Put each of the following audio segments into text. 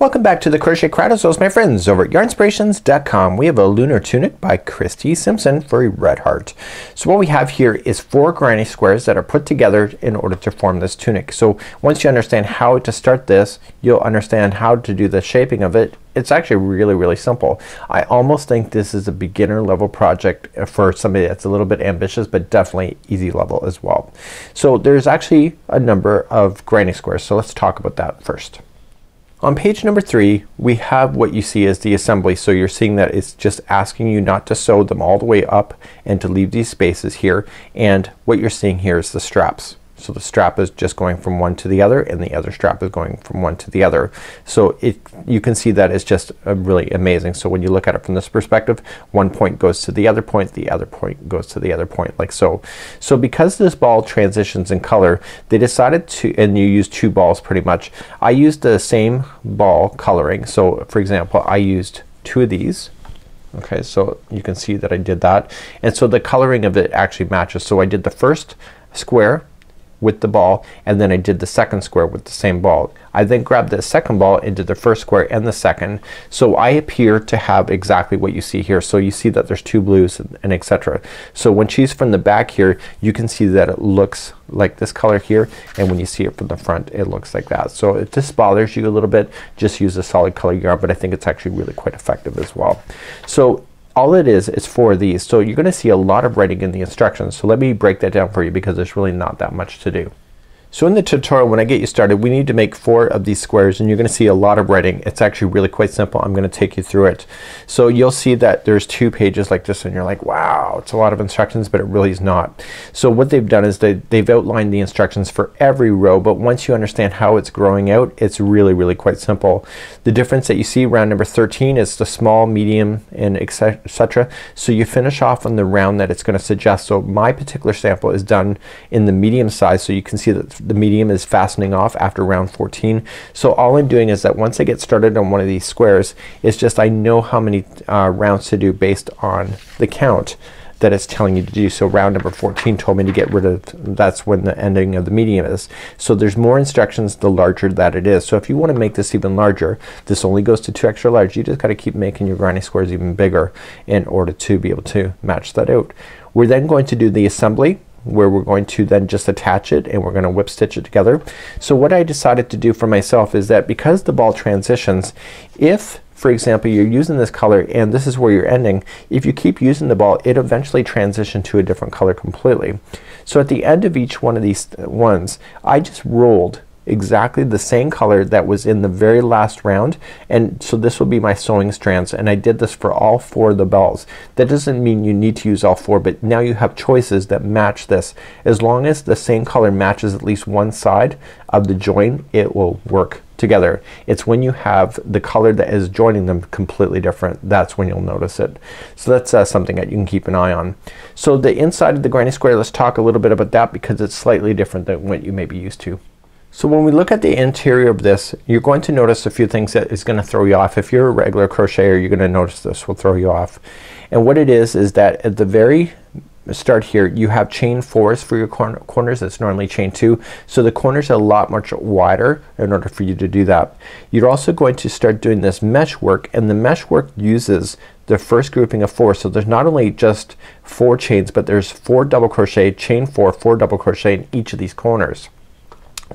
Welcome back to the Crochet Crowd my friends over at yarnspirations.com. We have a lunar tunic by Kristi Simpson for Red Heart. So what we have here is four granny squares that are put together in order to form this tunic. So once you understand how to start this you'll understand how to do the shaping of it. It's actually really really simple. I almost think this is a beginner level project for somebody that's a little bit ambitious but definitely easy level as well. So there's actually a number of granny squares. So let's talk about that first. On page number three we have what you see as the assembly. So you're seeing that it's just asking you not to sew them all the way up and to leave these spaces here and what you're seeing here is the straps. So the strap is just going from one to the other and the other strap is going from one to the other. So it you can see that it's just uh, really amazing. So when you look at it from this perspective one point goes to the other point, the other point goes to the other point like so. So because this ball transitions in color they decided to and you use two balls pretty much. I used the same ball coloring. So for example I used two of these okay so you can see that I did that and so the coloring of it actually matches. So I did the first square with the ball and then I did the second square with the same ball. I then grabbed the second ball did the first square and the second. So I appear to have exactly what you see here. So you see that there's two blues and, and etc. So when she's from the back here you can see that it looks like this color here and when you see it from the front it looks like that. So if this bothers you a little bit just use a solid color yarn but I think it's actually really quite effective as well. So all it is is for these. So you're gonna see a lot of writing in the instructions. So let me break that down for you because there's really not that much to do. So in the tutorial when I get you started we need to make four of these squares and you're gonna see a lot of writing. It's actually really quite simple. I'm gonna take you through it. So you'll see that there's two pages like this and you're like wow it's a lot of instructions but it really is not. So what they've done is they, they've outlined the instructions for every row but once you understand how it's growing out it's really really quite simple. The difference that you see round number 13 is the small, medium and etc. So you finish off on the round that it's gonna suggest. So my particular sample is done in the medium size so you can see that the medium is fastening off after round 14. So all I'm doing is that once I get started on one of these squares it's just I know how many uh, rounds to do based on the count that it's telling you to do. So round number 14 told me to get rid of that's when the ending of the medium is. So there's more instructions the larger that it is. So if you want to make this even larger this only goes to two extra large. You just gotta keep making your granny squares even bigger in order to be able to match that out. We're then going to do the assembly where we're going to then just attach it and we're gonna whip stitch it together. So what I decided to do for myself is that because the ball transitions if for example you're using this color and this is where you're ending if you keep using the ball it eventually transition to a different color completely. So at the end of each one of these ones I just rolled exactly the same color that was in the very last round and so this will be my sewing strands and I did this for all four of the bells. That doesn't mean you need to use all four but now you have choices that match this. As long as the same color matches at least one side of the join it will work together. It's when you have the color that is joining them completely different that's when you'll notice it. So that's uh, something that you can keep an eye on. So the inside of the granny square let's talk a little bit about that because it's slightly different than what you may be used to. So when we look at the interior of this you're going to notice a few things that is gonna throw you off. If you're a regular crocheter you're gonna notice this will throw you off. And what it is is that at the very start here you have chain fours for your corner corners that's normally chain two so the corners are a lot much wider in order for you to do that. You're also going to start doing this mesh work and the mesh work uses the first grouping of four so there's not only just four chains but there's four double crochet chain four four double crochet in each of these corners.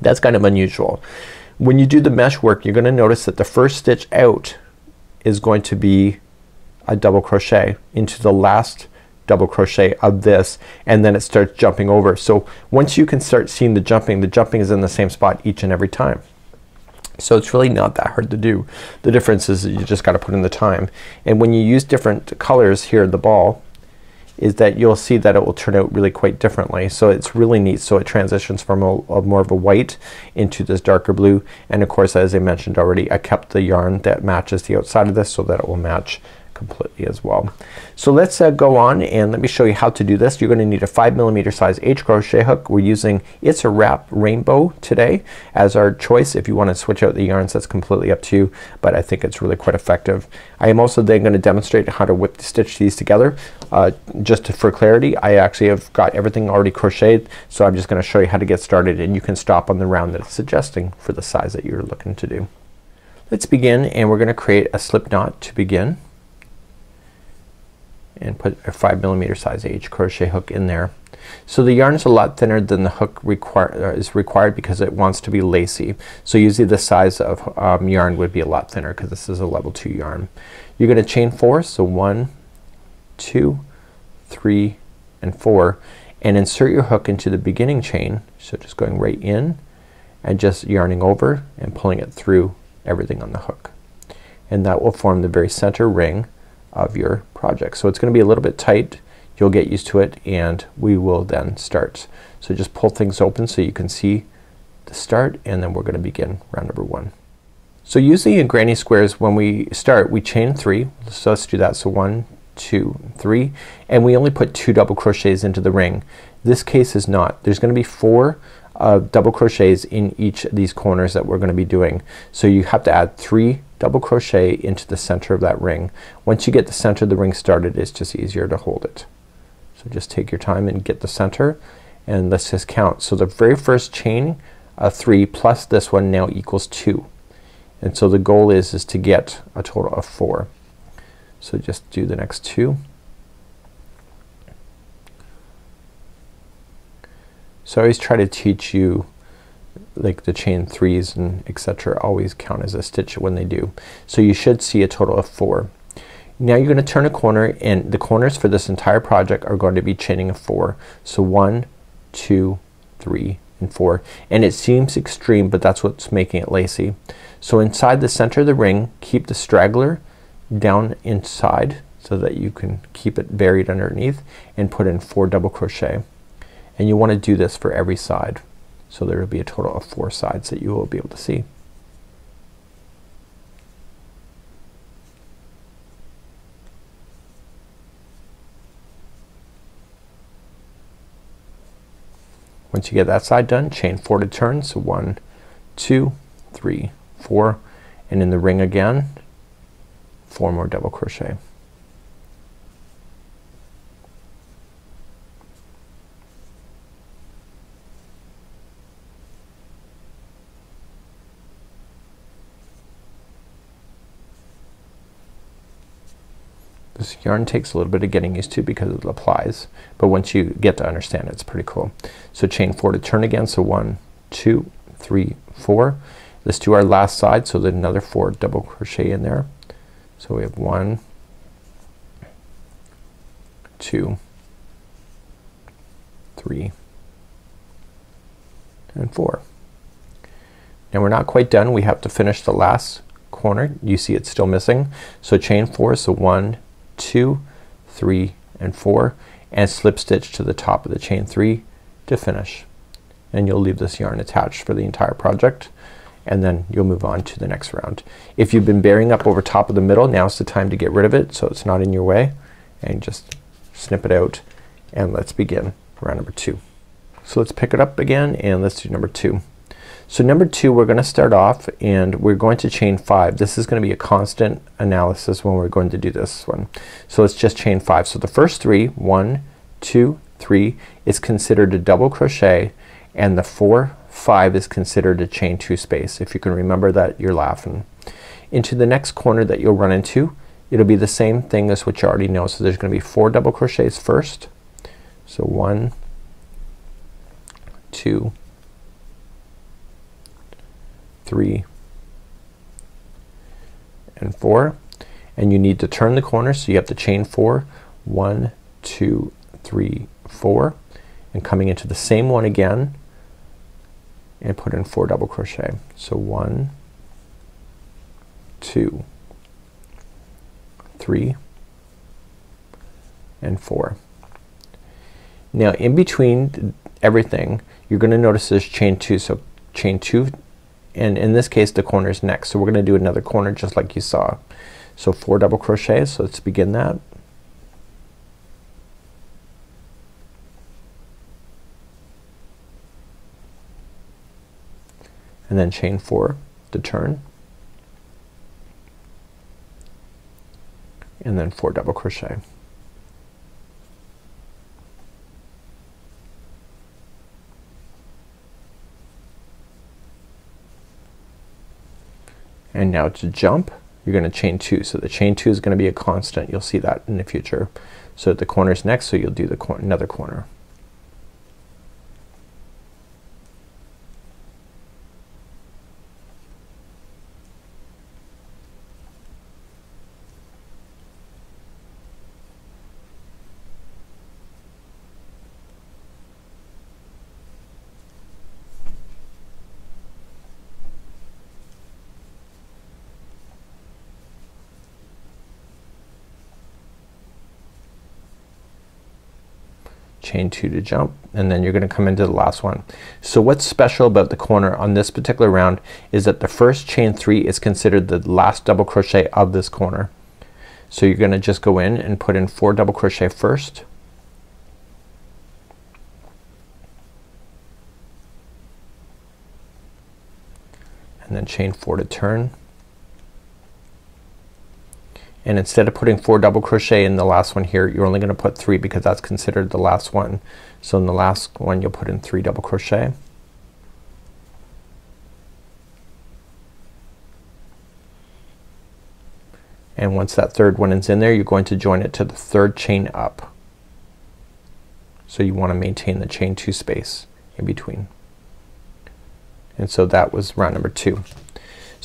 That's kind of unusual. When you do the mesh work you're gonna notice that the first stitch out is going to be a double crochet into the last double crochet of this and then it starts jumping over. So once you can start seeing the jumping, the jumping is in the same spot each and every time. So it's really not that hard to do. The difference is you just gotta put in the time. And when you use different colors here in the ball is that you'll see that it will turn out really quite differently. So it's really neat. So it transitions from a, a, more of a white into this darker blue and of course as I mentioned already I kept the yarn that matches the outside of this so that it will match completely as well. So let's uh, go on and let me show you how to do this. You're gonna need a 5 millimeter size H crochet hook. We're using It's a Wrap Rainbow today as our choice. If you want to switch out the yarns that's completely up to you but I think it's really quite effective. I am also then gonna demonstrate how to whip stitch these together. Uh, just to, for clarity I actually have got everything already crocheted so I'm just gonna show you how to get started and you can stop on the round that it's suggesting for the size that you're looking to do. let's begin and we're gonna create a slip knot to begin and put a five millimeter size H crochet hook in there. So the yarn is a lot thinner than the hook require, uh, is required because it wants to be lacy. So usually the size of um, yarn would be a lot thinner because this is a level two yarn. You're gonna chain four so one, two, three, and four and insert your hook into the beginning chain. So just going right in and just yarning over and pulling it through everything on the hook. And that will form the very center ring of your project. So it's gonna be a little bit tight. You'll get used to it and we will then start. So just pull things open so you can see the start and then we're gonna begin round number one. So usually in granny squares when we start we chain three. So let's do that. So one, two, three, and we only put two double crochets into the ring. This case is not. There's gonna be four uh, double crochets in each of these corners that we're gonna be doing. So you have to add three double crochet into the center of that ring. Once you get the center of the ring started it's just easier to hold it. So just take your time and get the center and let's just count. So the very first chain of three plus this one now equals two. And so the goal is is to get a total of four. So just do the next two. So I always try to teach you like the chain threes and etc. always count as a stitch when they do. So you should see a total of four. Now you're gonna turn a corner and the corners for this entire project are going to be chaining of four. So one, two, three, and four. And it seems extreme but that's what's making it lacy. So inside the center of the ring keep the straggler down inside so that you can keep it buried underneath and put in four double crochet and you want to do this for every side so there will be a total of four sides that you will be able to see. Once you get that side done chain four to turn so one two three four and in the ring again four more double crochet. This yarn takes a little bit of getting used to because it applies but once you get to understand it, it's pretty cool. So chain four to turn again. So one, two, three, four. Let's do our last side. So then another four double crochet in there. So we have one, two, three, and four. Now we're not quite done. We have to finish the last corner. You see it's still missing. So chain four. So one, two, three, and four and slip stitch to the top of the chain three to finish. And you'll leave this yarn attached for the entire project and then you'll move on to the next round. If you've been bearing up over top of the middle now's the time to get rid of it so it's not in your way and just snip it out and let's begin round number two. So let's pick it up again and let's do number two. So number two we're gonna start off and we're going to chain five. This is gonna be a constant analysis when we're going to do this one. So let's just chain five. So the first three one, two, three is considered a double crochet and the four five is considered a chain two space. If you can remember that you're laughing. Into the next corner that you'll run into it'll be the same thing as what you already know. So there's gonna be four double crochets first. So one, two, three, and four. And you need to turn the corner so you have to chain four. One, two, three, four. And coming into the same one again and put in four double crochet. So one, two, three, and four. Now in between everything you're gonna notice there's chain two. So chain two and in this case the corner is next. So we're gonna do another corner just like you saw. So four double crochets. So let's begin that. and then chain four to turn and then four double crochet. And now to jump you're gonna chain two. So the chain two is gonna be a constant. You'll see that in the future. So the corners next so you'll do the cor another corner. Chain two to jump and then you're gonna come into the last one. So what's special about the corner on this particular round is that the first chain three is considered the last double crochet of this corner. So you're gonna just go in and put in four double crochet first. And then chain four to turn and instead of putting four double crochet in the last one here you're only gonna put three because that's considered the last one. So in the last one you'll put in three double crochet. And once that third one is in there you're going to join it to the third chain up. So you want to maintain the chain two space in between. And so that was round number two.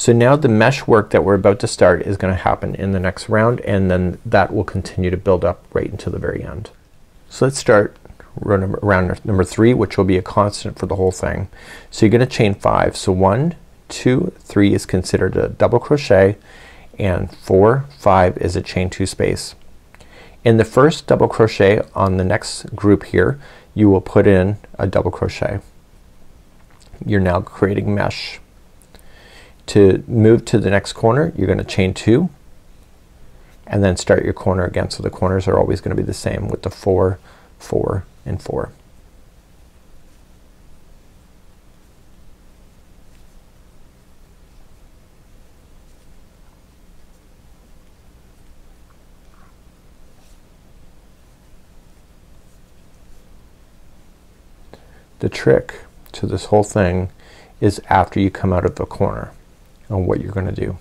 So now the mesh work that we're about to start is gonna happen in the next round and then that will continue to build up right until the very end. So let's start round number, round number three which will be a constant for the whole thing. So you're gonna chain five. So one, two, three is considered a double crochet and four, five is a chain two space. In the first double crochet on the next group here you will put in a double crochet. You're now creating mesh. To move to the next corner you're gonna chain two and then start your corner again. So the corners are always gonna be the same with the four, four, and four. The trick to this whole thing is after you come out of the corner on what you're gonna do.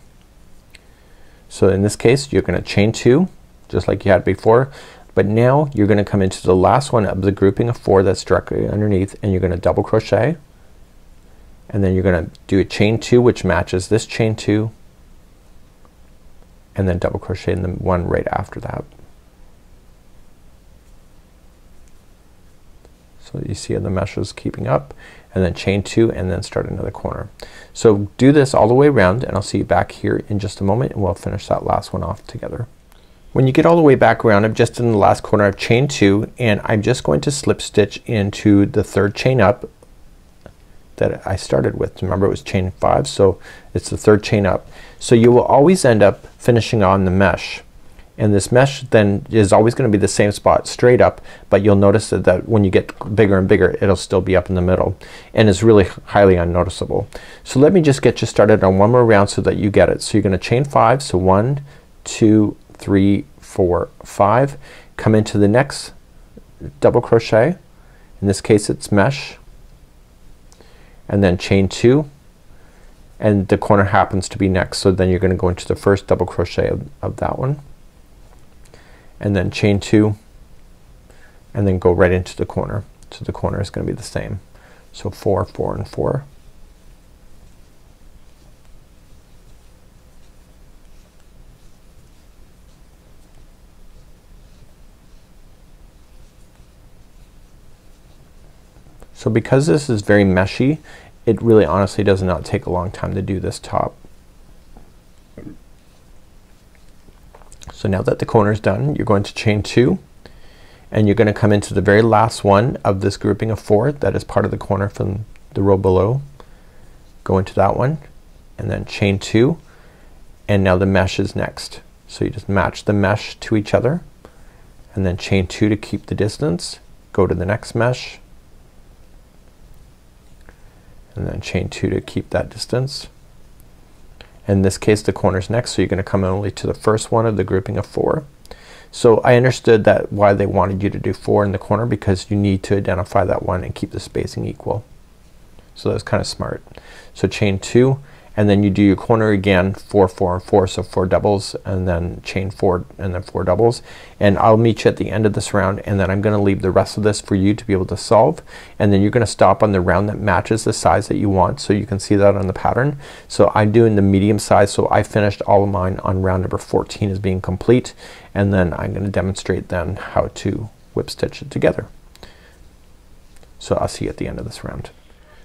So in this case you're gonna chain two just like you had before but now you're gonna come into the last one of the grouping of four that's directly underneath and you're gonna double crochet and then you're gonna do a chain two which matches this chain two and then double crochet in the one right after that. So you see how the mesh is keeping up and then chain two and then start another corner. So do this all the way around and I'll see you back here in just a moment and we'll finish that last one off together. When you get all the way back around I'm just in the last corner of chain two and I'm just going to slip stitch into the third chain up that I started with. Remember it was chain five so it's the third chain up. So you will always end up finishing on the mesh and this mesh then is always gonna be the same spot straight up but you'll notice that, that when you get bigger and bigger it'll still be up in the middle and it's really highly unnoticeable. So let me just get you started on one more round so that you get it. So you're gonna chain five so one, two, three, four, five. Come into the next double crochet. In this case it's mesh and then chain two and the corner happens to be next. So then you're gonna go into the first double crochet of, of that one and then chain two and then go right into the corner. So the corner is gonna be the same. So four, four, and four. So because this is very meshy, it really honestly does not take a long time to do this top. So now that the corner is done you're going to chain two and you're gonna come into the very last one of this grouping of four that is part of the corner from the row below. Go into that one and then chain two and now the mesh is next. So you just match the mesh to each other and then chain two to keep the distance. Go to the next mesh and then chain two to keep that distance. In this case the corners next so you're gonna come only to the first one of the grouping of four. So I understood that why they wanted you to do four in the corner because you need to identify that one and keep the spacing equal. So that's kind of smart. So chain two and then you do your corner again four four and four so four doubles and then chain four and then four doubles and I'll meet you at the end of this round and then I'm gonna leave the rest of this for you to be able to solve and then you're gonna stop on the round that matches the size that you want so you can see that on the pattern. So I'm doing the medium size so I finished all of mine on round number 14 as being complete and then I'm gonna demonstrate then how to whip stitch it together. So I'll see you at the end of this round.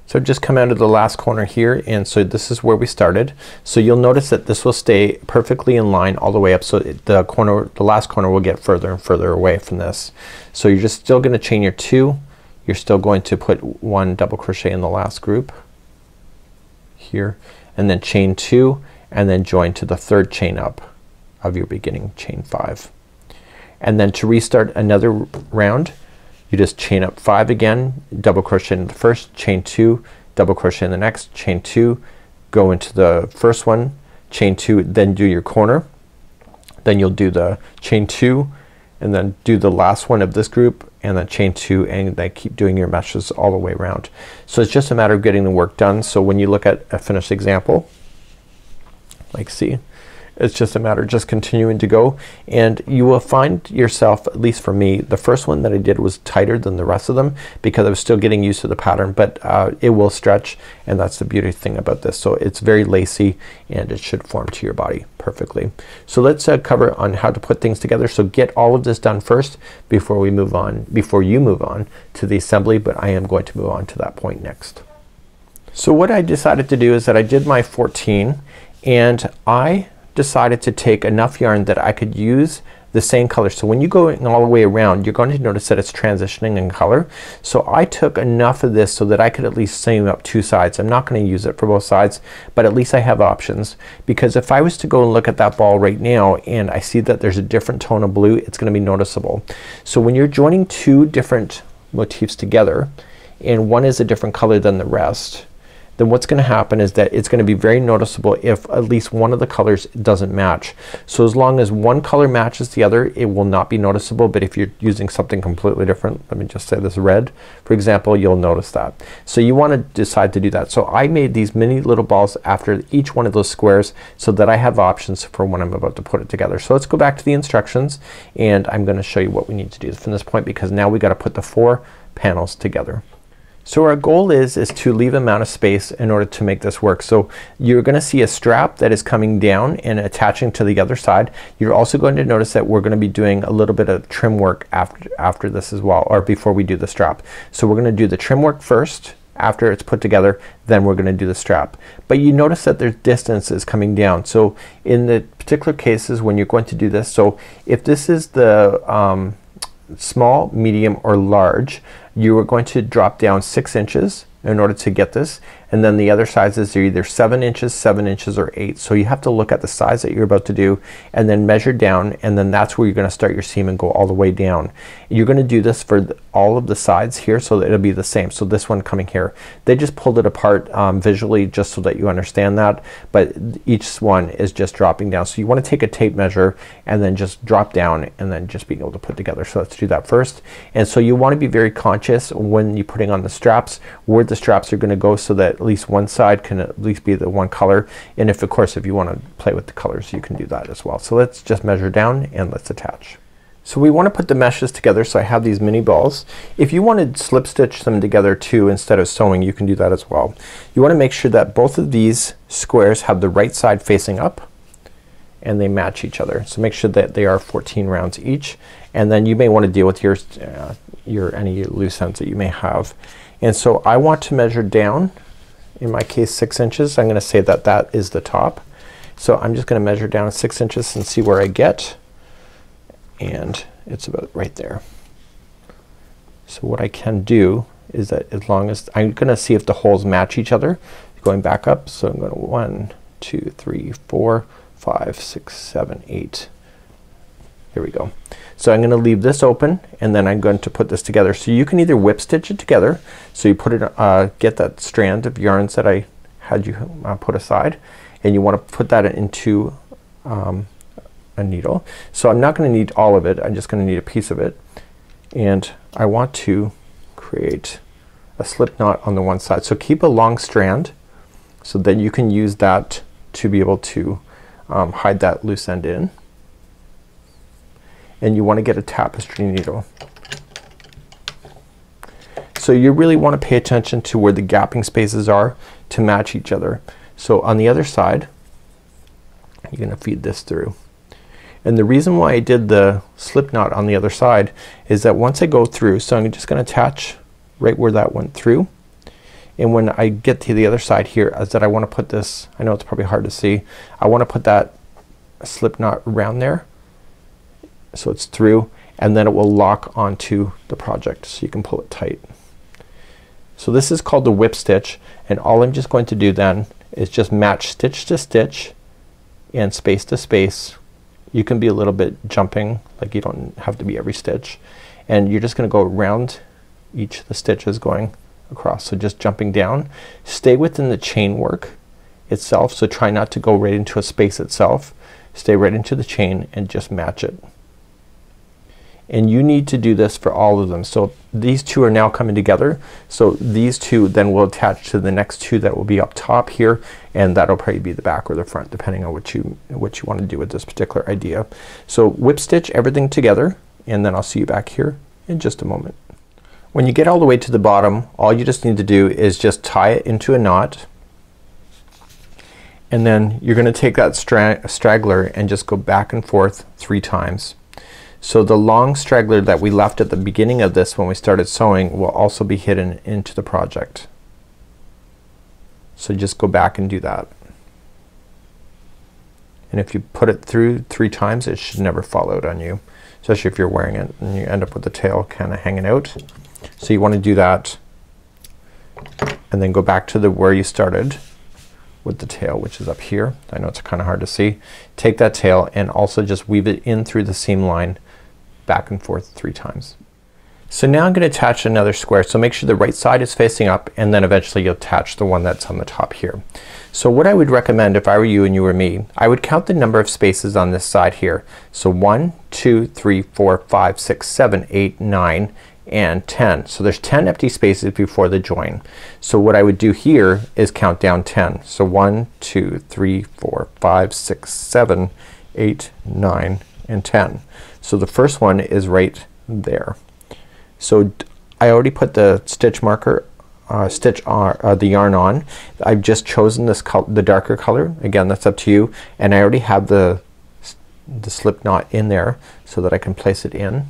So just come out of the last corner here and so this is where we started. So you'll notice that this will stay perfectly in line all the way up so the corner the last corner will get further and further away from this. So you're just still gonna chain your two. You're still going to put one double crochet in the last group here and then chain two and then join to the third chain up of your beginning chain five. And then to restart another round you just chain up five again double crochet in the first chain two double crochet in the next chain two go into the first one chain two then do your corner then you'll do the chain two and then do the last one of this group and then chain two and then keep doing your meshes all the way around. So it's just a matter of getting the work done. So when you look at a finished example like see it's just a matter of just continuing to go and you will find yourself, at least for me, the first one that I did was tighter than the rest of them because I was still getting used to the pattern but uh, it will stretch and that's the beauty thing about this. So it's very lacy and it should form to your body perfectly. So let's uh, cover on how to put things together. So get all of this done first before we move on, before you move on to the assembly but I am going to move on to that point next. So what I decided to do is that I did my 14 and I decided to take enough yarn that I could use the same color. So when you go all the way around you're going to notice that it's transitioning in color. So I took enough of this so that I could at least seam up two sides. I'm not gonna use it for both sides but at least I have options because if I was to go and look at that ball right now and I see that there's a different tone of blue it's gonna be noticeable. So when you're joining two different motifs together and one is a different color than the rest then what's gonna happen is that it's gonna be very noticeable if at least one of the colors doesn't match. So as long as one color matches the other it will not be noticeable but if you're using something completely different let me just say this red for example you'll notice that. So you want to decide to do that. So I made these mini little balls after each one of those squares so that I have options for when I'm about to put it together. So let's go back to the instructions and I'm gonna show you what we need to do from this point because now we gotta put the four panels together. So our goal is is to leave amount of space in order to make this work. So you're gonna see a strap that is coming down and attaching to the other side. You're also going to notice that we're gonna be doing a little bit of trim work after after this as well or before we do the strap. So we're gonna do the trim work first after it's put together then we're gonna do the strap. But you notice that there's distances coming down. So in the particular cases when you're going to do this so if this is the um, small, medium, or large you are going to drop down six inches in order to get this. And then the other sizes are either seven inches seven inches or eight. So you have to look at the size that you're about to do and then measure down. And then that's where you're gonna start your seam and go all the way down. You're gonna do this for all of the sides here so that it'll be the same. So this one coming here. They just pulled it apart um, visually just so that you understand that. But each one is just dropping down. So you want to take a tape measure and then just drop down and then just being able to put together. So let's do that first. And so you want to be very conscious when you're putting on the straps where the straps are gonna go so that at least one side can at least be the one color and if of course if you want to play with the colors you can do that as well. So let's just measure down and let's attach. So we want to put the meshes together so I have these mini balls. If you want to slip stitch them together too instead of sewing you can do that as well. You want to make sure that both of these squares have the right side facing up and they match each other. So make sure that they are 14 rounds each and then you may want to deal with your, uh, your any loose ends that you may have. And so I want to measure down in my case six inches. I'm gonna say that that is the top. So I'm just gonna measure down six inches and see where I get and it's about right there. So what I can do is that as long as I'm gonna see if the holes match each other going back up. So I'm going to one, two, three, four, five, six, seven, eight. Here we go. So I'm gonna leave this open and then I'm going to put this together. So you can either whip stitch it together. So you put it uh, get that strand of yarns that I had you uh, put aside and you want to put that into um, a needle. So I'm not gonna need all of it. I'm just gonna need a piece of it and I want to create a slip knot on the one side. So keep a long strand So then you can use that to be able to um, hide that loose end in. And you want to get a tapestry needle. So you really want to pay attention to where the gapping spaces are to match each other. So on the other side you're gonna feed this through. And the reason why I did the slip knot on the other side is that once I go through, so I'm just gonna attach right where that went through. And when I get to the other side here is that I wanna put this, I know it's probably hard to see, I wanna put that slip knot around there so it's through and then it will lock onto the project so you can pull it tight. So this is called the whip stitch and all I'm just going to do then is just match stitch to stitch and space to space. You can be a little bit jumping like you don't have to be every stitch and you're just gonna go around each of the stitches going across. So just jumping down. Stay within the chain work itself so try not to go right into a space itself. Stay right into the chain and just match it and you need to do this for all of them. So these two are now coming together. So these two then will attach to the next two that will be up top here and that'll probably be the back or the front depending on what you what you want to do with this particular idea. So whip stitch everything together and then I'll see you back here in just a moment. When you get all the way to the bottom all you just need to do is just tie it into a knot and then you're gonna take that stra straggler and just go back and forth three times. So the long straggler that we left at the beginning of this when we started sewing will also be hidden into the project. So just go back and do that. And if you put it through three times it should never fall out on you. Especially if you're wearing it and you end up with the tail kinda hanging out. So you wanna do that and then go back to the where you started with the tail which is up here. I know it's kinda hard to see. Take that tail and also just weave it in through the seam line back and forth three times. So now I'm gonna attach another square. So make sure the right side is facing up and then eventually you'll attach the one that's on the top here. So what I would recommend if I were you and you were me, I would count the number of spaces on this side here. So one, two, three, four, five, six, seven, eight, nine, and 10. So there's 10 empty spaces before the join. So what I would do here is count down 10. So 1, 2, 3, 4, 5, 6, 7, 8, 9, and 10. So the first one is right there. So I already put the stitch marker uh, stitch on, uh, the yarn on. I've just chosen this the darker color. Again that's up to you. And I already have the the slip knot in there so that I can place it in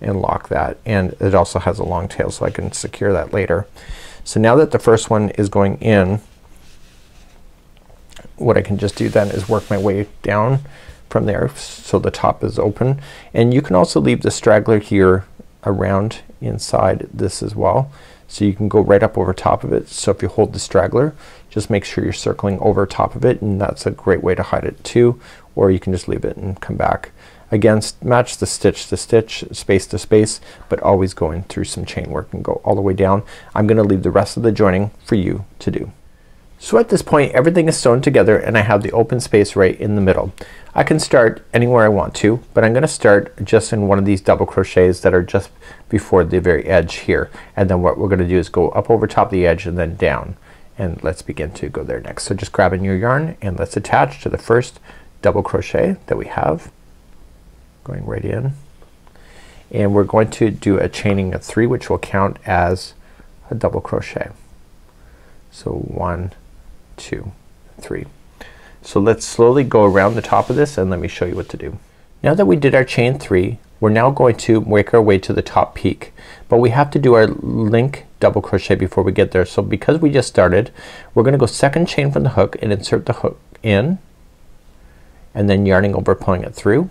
and lock that. And it also has a long tail so I can secure that later. So now that the first one is going in what I can just do then is work my way down from there so the top is open and you can also leave the straggler here around inside this as well. So you can go right up over top of it. So if you hold the straggler just make sure you're circling over top of it and that's a great way to hide it too or you can just leave it and come back. Again match the stitch to stitch space to space but always going through some chain work and go all the way down. I'm gonna leave the rest of the joining for you to do. So at this point everything is sewn together and I have the open space right in the middle. I can start anywhere I want to but I'm gonna start just in one of these double crochets that are just before the very edge here and then what we're gonna do is go up over top the edge and then down and let's begin to go there next. So just grab a new yarn and let's attach to the first double crochet that we have going right in and we're going to do a chaining of three which will count as a double crochet. So one, two, three. So let's slowly go around the top of this and let me show you what to do. Now that we did our chain three we're now going to make our way to the top peak but we have to do our link double crochet before we get there. So because we just started we're gonna go second chain from the hook and insert the hook in and then yarning over pulling it through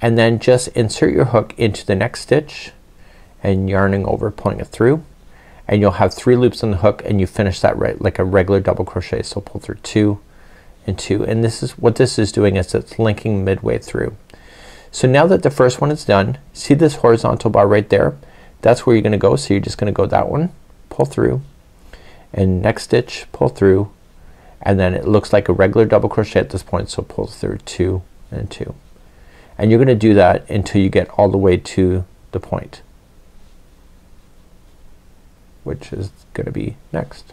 and then just insert your hook into the next stitch and yarning over pulling it through and you'll have three loops on the hook and you finish that right like a regular double crochet. So pull through two and two and this is what this is doing is it's linking midway through. So now that the first one is done see this horizontal bar right there that's where you're gonna go. So you're just gonna go that one pull through and next stitch pull through and then it looks like a regular double crochet at this point so pull through two and two and you're gonna do that until you get all the way to the point which is going to be next.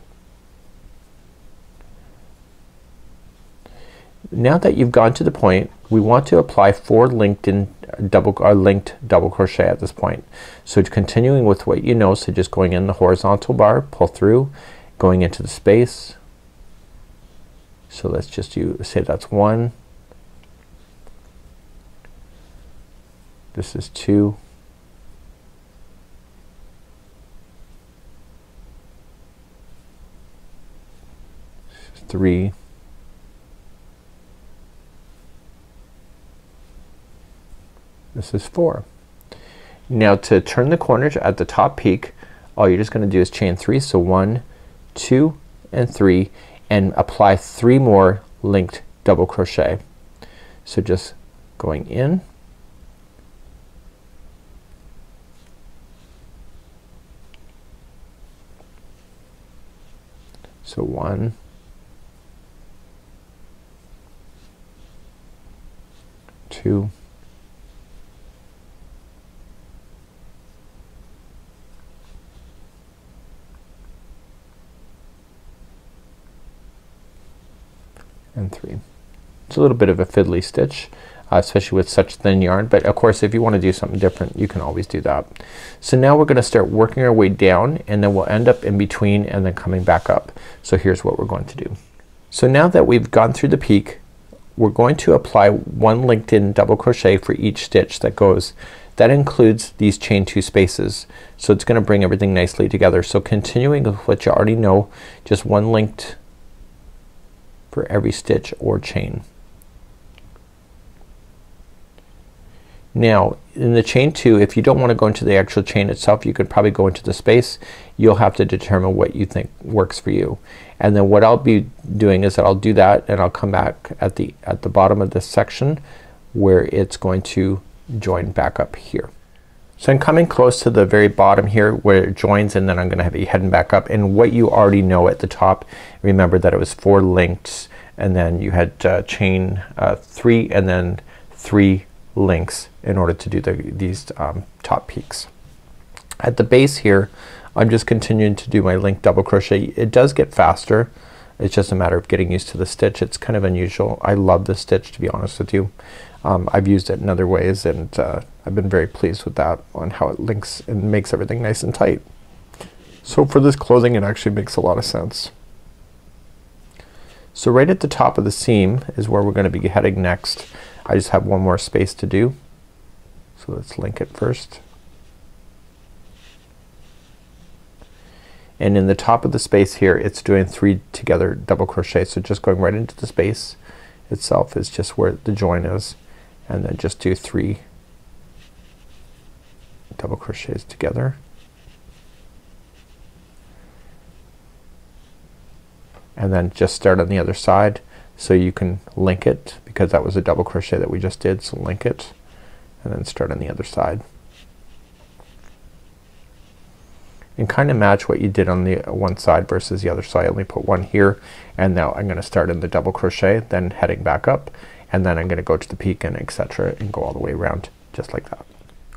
Now that you've gone to the point we want to apply four linked in uh, double or linked double crochet at this point. So continuing with what you know so just going in the horizontal bar pull through going into the space. So let's just do say that's one. This is two Three. This is four. Now to turn the corners at the top peak all you're just gonna do is chain three. So one, two, and three and apply three more linked double crochet. So just going in So one, two, and three. It's a little bit of a fiddly stitch uh, especially with such thin yarn but of course if you want to do something different you can always do that. So now we're gonna start working our way down and then we'll end up in between and then coming back up. So here's what we're going to do. So now that we've gone through the peak we're going to apply one linked in double crochet for each stitch that goes. That includes these chain two spaces. So it's gonna bring everything nicely together. So continuing with what you already know just one linked for every stitch or chain. Now in the chain two if you don't want to go into the actual chain itself you could probably go into the space. You'll have to determine what you think works for you. And then what I'll be doing is that I'll do that and I'll come back at the at the bottom of this section where it's going to join back up here. So I'm coming close to the very bottom here where it joins and then I'm gonna have you heading back up and what you already know at the top remember that it was four links and then you had uh, chain uh, three and then three links in order to do the, these um, top peaks. At the base here I'm just continuing to do my link double crochet. It does get faster. It's just a matter of getting used to the stitch. It's kind of unusual. I love this stitch to be honest with you. Um, I've used it in other ways and uh, I've been very pleased with that on how it links and makes everything nice and tight. So for this clothing it actually makes a lot of sense. So right at the top of the seam is where we're gonna be heading next. I just have one more space to do. So let's link it first. And in the top of the space here it's doing three together double crochet. So just going right into the space itself is just where the join is and then just do three double crochets together. And then just start on the other side so you can link it because that was a double crochet that we just did. So link it and then start on the other side. And kind of match what you did on the one side versus the other side. I only put one here and now I'm gonna start in the double crochet then heading back up and then I'm gonna go to the peak and etc and go all the way around just like that.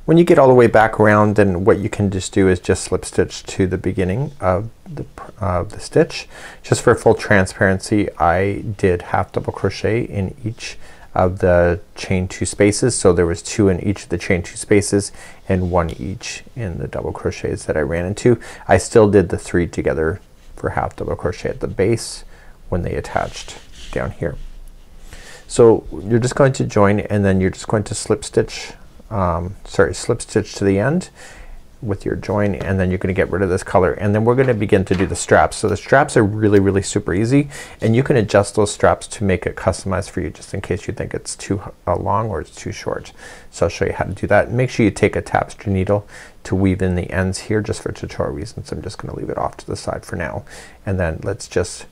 When you get all the way back around then what you can just do is just slip stitch to the beginning of the, uh, the stitch. Just for full transparency I did half double crochet in each of the chain two spaces. So there was two in each of the chain two spaces and one each in the double crochets that I ran into. I still did the three together for half double crochet at the base when they attached down here. So you're just going to join and then you're just going to slip stitch um, sorry slip stitch to the end with your join and then you're gonna get rid of this color and then we're gonna begin to do the straps. So the straps are really really super easy and you can adjust those straps to make it customized for you just in case you think it's too uh, long or it's too short. So I'll show you how to do that. Make sure you take a tapestry needle to weave in the ends here just for tutorial reasons. I'm just gonna leave it off to the side for now and then let's just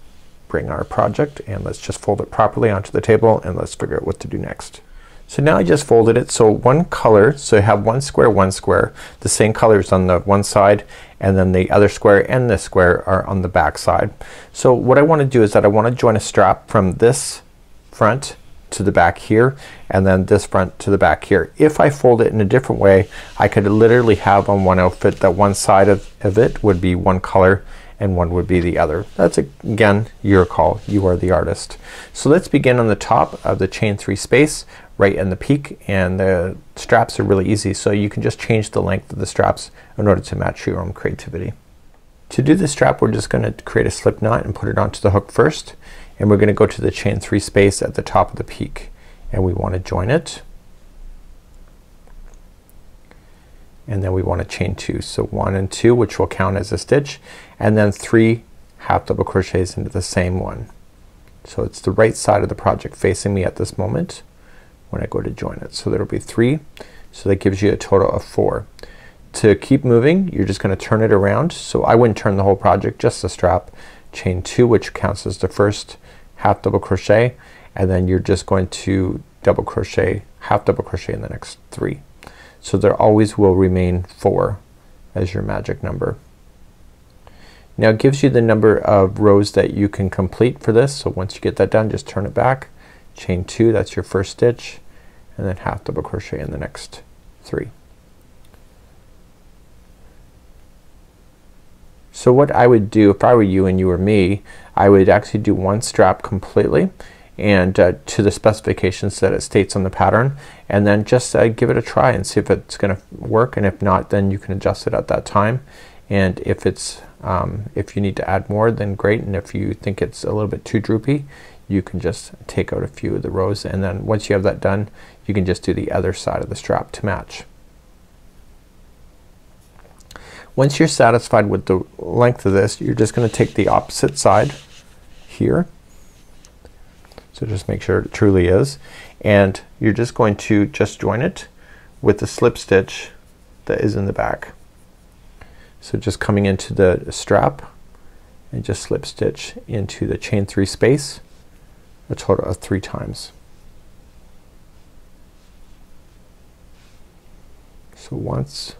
bring our project and let's just fold it properly onto the table and let's figure out what to do next. So now I just folded it so one color so I have one square one square the same colors on the one side and then the other square and this square are on the back side. So what I want to do is that I want to join a strap from this front to the back here and then this front to the back here. If I fold it in a different way I could literally have on one outfit that one side of, of it would be one color and one would be the other. That's again your call. You are the artist. So let's begin on the top of the chain three space right in the peak and the straps are really easy so you can just change the length of the straps in order to match your own creativity. To do the strap we're just gonna create a slip knot and put it onto the hook first and we're gonna go to the chain three space at the top of the peak and we want to join it and then we want to chain two. So one and two which will count as a stitch and then three half double crochets into the same one. So it's the right side of the project facing me at this moment when I go to join it. So there'll be three. So that gives you a total of four. To keep moving you're just gonna turn it around. So I wouldn't turn the whole project just the strap. Chain two which counts as the first half double crochet and then you're just going to double crochet half double crochet in the next three. So there always will remain four as your magic number. Now it gives you the number of rows that you can complete for this. So once you get that done just turn it back chain two that's your first stitch and then half double crochet in the next three. So what I would do if I were you and you were me I would actually do one strap completely and uh, to the specifications that it states on the pattern and then just uh, give it a try and see if it's gonna work and if not then you can adjust it at that time and if it's um, if you need to add more then great and if you think it's a little bit too droopy you can just take out a few of the rows and then once you have that done you can just do the other side of the strap to match. Once you're satisfied with the length of this you're just gonna take the opposite side here. So just make sure it truly is and you're just going to just join it with the slip stitch that is in the back. So just coming into the strap and just slip stitch into the chain three space a total of three times. So once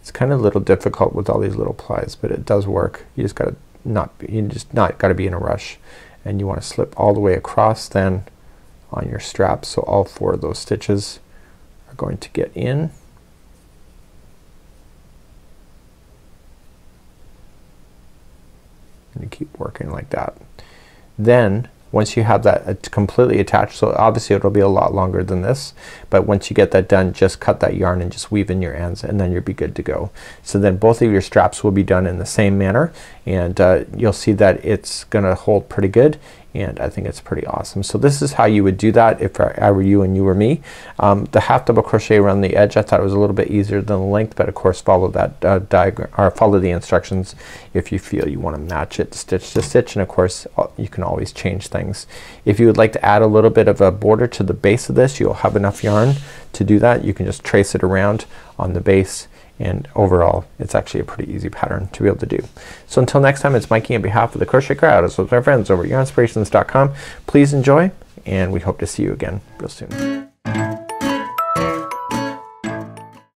it's kind of a little difficult with all these little plies but it does work. You just gotta not be, you just not gotta be in a rush and you want to slip all the way across then on your strap so all four of those stitches are going to get in and keep working like that. Then once you have that uh, completely attached, so obviously it'll be a lot longer than this, but once you get that done just cut that yarn and just weave in your ends and then you'll be good to go. So then both of your straps will be done in the same manner and uh, you'll see that it's gonna hold pretty good and I think it's pretty awesome. So this is how you would do that if I were you and you were me. Um, the half double crochet around the edge I thought it was a little bit easier than D-link but of course follow that uh, diagram or follow the instructions if you feel you want to match it stitch to stitch and of course uh, you can always change things. If you would like to add a little bit of a border to the base of this you'll have enough yarn to do that. You can just trace it around on the base and overall it's actually a pretty easy pattern to be able to do. So until next time it's Mikey on behalf of the Crochet Crowd as well as my friends over at yarnspirations.com. Please enjoy and we hope to see you again real soon.